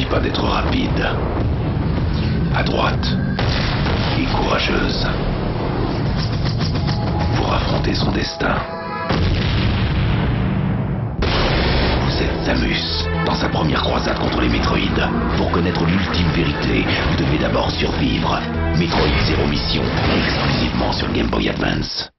suffit pas d'être rapide. À droite et courageuse. Pour affronter son destin. Vous êtes Samus, dans sa première croisade contre les Métroïdes. Pour connaître l'ultime vérité, vous devez d'abord survivre. Metroid Zero Mission, exclusivement sur Game Boy Advance.